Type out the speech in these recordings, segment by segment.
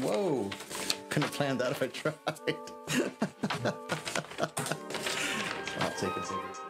Whoa! Couldn't have planned that if I tried. I'll take it seriously.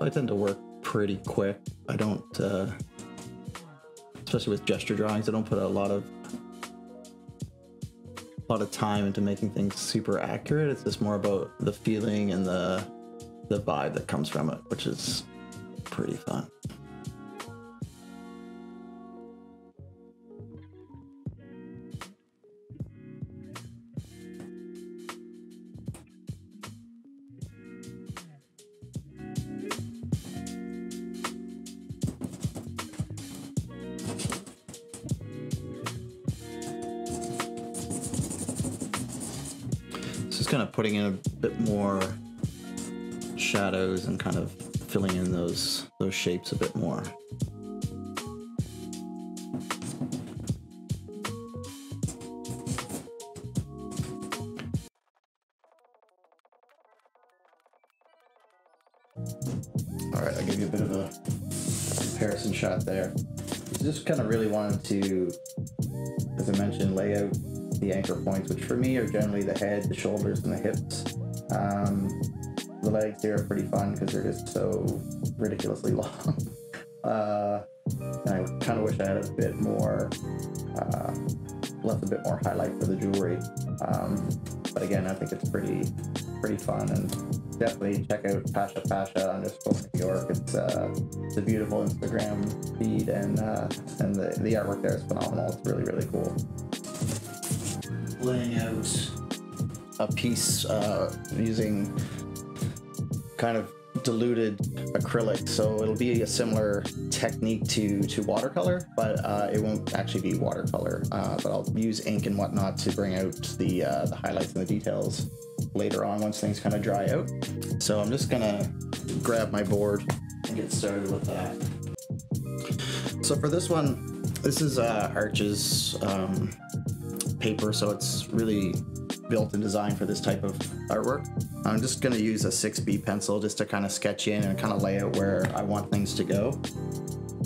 I tend to work pretty quick. I don't, uh, especially with gesture drawings, I don't put a lot of a lot of time into making things super accurate. It's just more about the feeling and the the vibe that comes from it, which is pretty fun. Just kind of putting in a bit more shadows and kind of filling in those those shapes a bit more. All right, I'll give you a bit of a comparison shot there. Just kind of really wanted to, as I mentioned, lay out the anchor points, which for me are generally the head, the shoulders, and the hips. Um, legs here are pretty fun because they're just so ridiculously long. uh, and I kind of wish I had a bit more, uh, left a bit more highlight for the jewelry. Um, but again, I think it's pretty, pretty fun and definitely check out Pasha Pasha underscore New York. It's, uh, it's a beautiful Instagram feed and uh, and the, the artwork there is phenomenal. It's really really cool. Laying out a piece uh, using kind of diluted acrylic. So it'll be a similar technique to to watercolor but uh, it won't actually be watercolor uh, but I'll use ink and whatnot to bring out the uh, the highlights and the details later on once things kind of dry out. So I'm just gonna grab my board and get started with that. So for this one this is uh, Arches um, paper so it's really built and designed for this type of artwork. I'm just going to use a 6B pencil just to kind of sketch in and kind of lay out where I want things to go.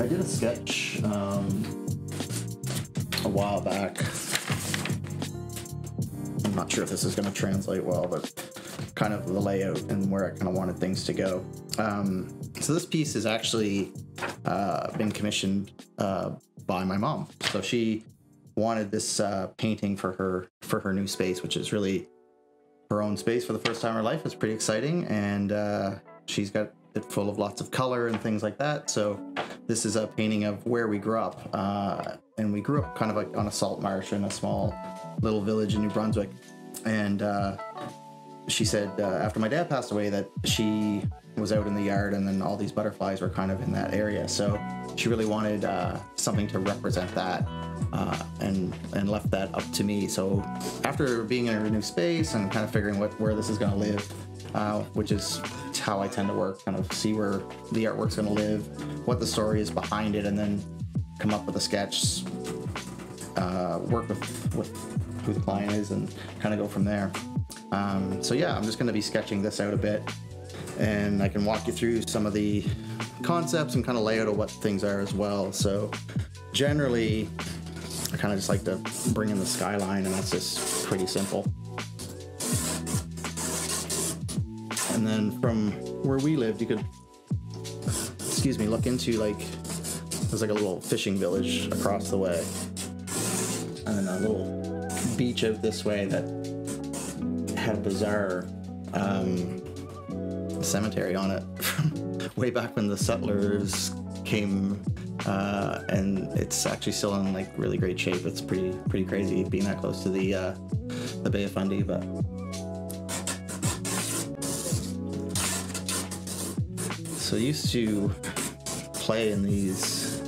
I did a sketch um, a while back. I'm not sure if this is going to translate well, but kind of the layout and where I kind of wanted things to go. Um, so this piece has actually uh, been commissioned uh, by my mom. So she wanted this uh, painting for her for her new space, which is really her own space for the first time in her life. It's pretty exciting, and uh, she's got it full of lots of color and things like that. So this is a painting of where we grew up, uh, and we grew up kind of like on a salt marsh in a small little village in New Brunswick, and uh, she said uh, after my dad passed away that she was out in the yard and then all these butterflies were kind of in that area. So she really wanted uh, something to represent that uh, and and left that up to me. So after being in a new space and kind of figuring what where this is going to live uh, which is how I tend to work kind of see where the artwork's going to live what the story is behind it and then come up with a sketch uh, work with with who the client is and kind of go from there. Um, so yeah, I'm just going to be sketching this out a bit and I can walk you through some of the concepts and kind of layout of what things are as well. So generally, I kind of just like to bring in the skyline and that's just pretty simple. And then from where we lived, you could, excuse me, look into like, there's like a little fishing village across the way. And then a little beach out this way that had bizarre um, cemetery on it way back when the settlers came uh, and it's actually still in like really great shape. It's pretty pretty crazy being that close to the uh, the Bay of Fundy but so I used to play in these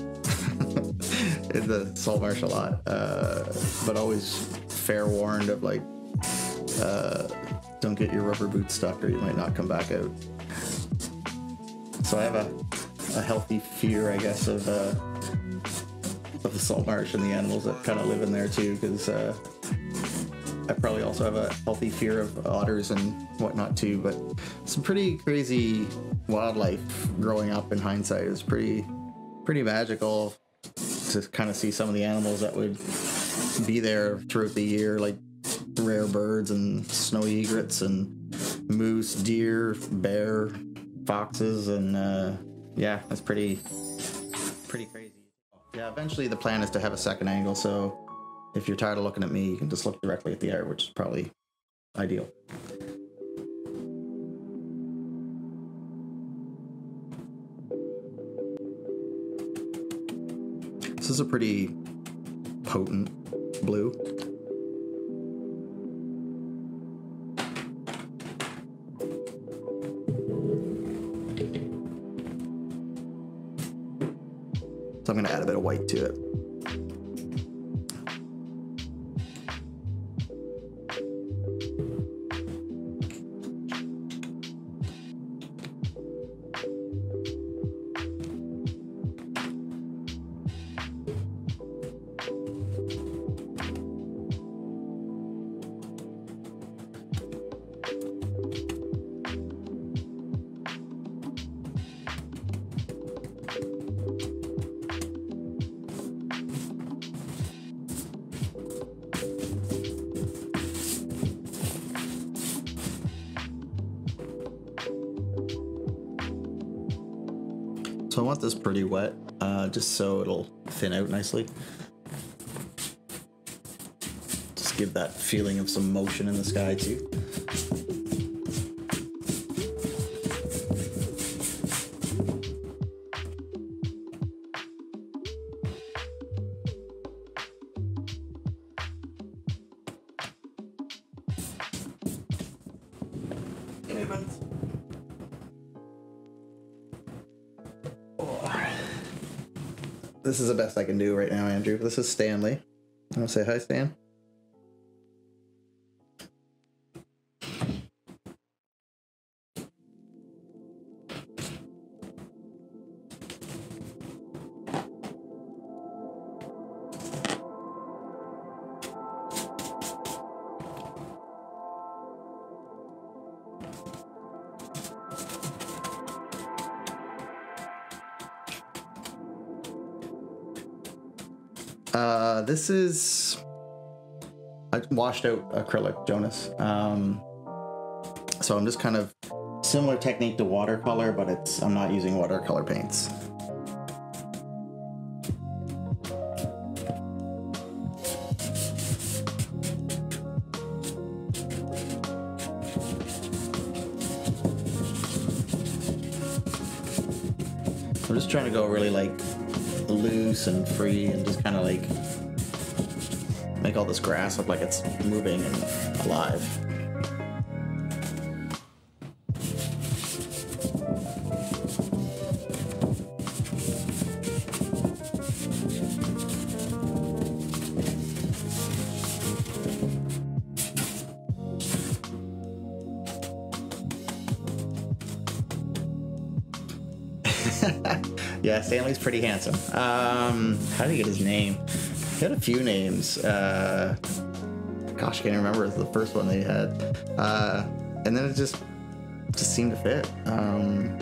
in the salt marsh a lot uh, but always fair warned of like uh, don't get your rubber boots stuck or you might not come back out. So I have a, a healthy fear, I guess, of uh, of the salt marsh and the animals that kind of live in there too, because uh, I probably also have a healthy fear of otters and whatnot too. But some pretty crazy wildlife growing up in hindsight. Was pretty, pretty magical to kind of see some of the animals that would be there throughout the year, like rare birds and snowy egrets and moose, deer, bear, foxes, and uh, yeah, that's pretty, pretty crazy. Yeah, eventually the plan is to have a second angle, so if you're tired of looking at me, you can just look directly at the air, which is probably ideal. This is a pretty potent blue. So I'm to add a bit of white to it. So I want this pretty wet, uh, just so it'll thin out nicely. Just give that feeling of some motion in the sky too. This is the best I can do right now, Andrew. This is Stanley. I'm gonna say hi, Stan. Uh, this is I washed out acrylic, Jonas. Um, so I'm just kind of similar technique to watercolor, but it's I'm not using watercolor paints. I'm just trying to go really like loose and free and just kind of like make all this grass look like it's moving and alive. Yeah, Stanley's pretty handsome. Um, how did he get his name? He had a few names. Uh, gosh, I can't remember the first one they had. Uh, and then it just just seemed to fit. Um,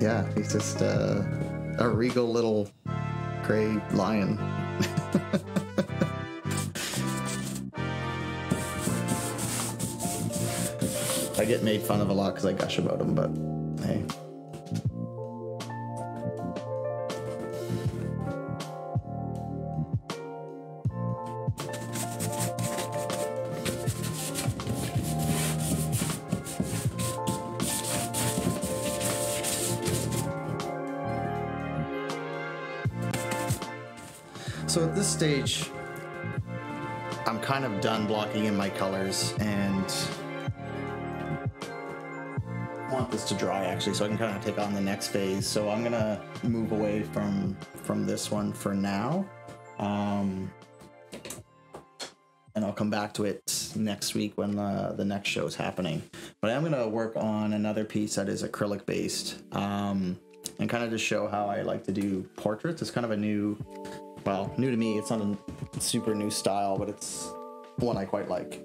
yeah, he's just uh, a regal little gray lion. I get made fun of a lot because I gush about him, but hey. So at this stage, I'm kind of done blocking in my colors and want this to dry actually so I can kind of take on the next phase. So I'm gonna move away from from this one for now. Um, and I'll come back to it next week when the, the next show is happening. But I'm gonna work on another piece that is acrylic based um, and kind of just show how I like to do portraits. It's kind of a new well, new to me. It's not a super new style, but it's one I quite like.